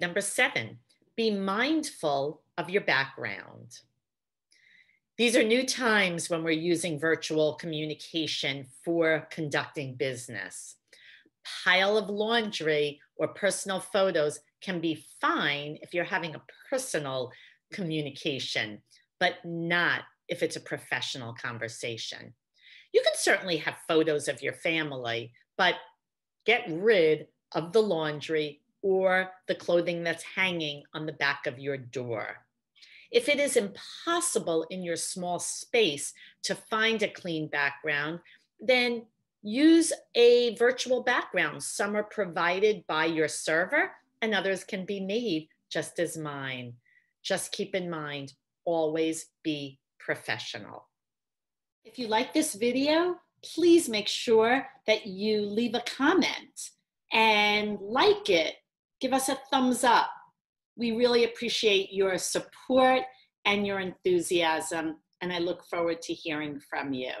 number seven, be mindful of your background. These are new times when we're using virtual communication for conducting business. Pile of laundry or personal photos can be fine if you're having a personal communication, but not if it's a professional conversation. You can certainly have photos of your family, but get rid of the laundry or the clothing that's hanging on the back of your door. If it is impossible in your small space to find a clean background, then use a virtual background. Some are provided by your server and others can be made just as mine. Just keep in mind, always be professional. If you like this video, please make sure that you leave a comment and like it. Give us a thumbs up. We really appreciate your support and your enthusiasm, and I look forward to hearing from you.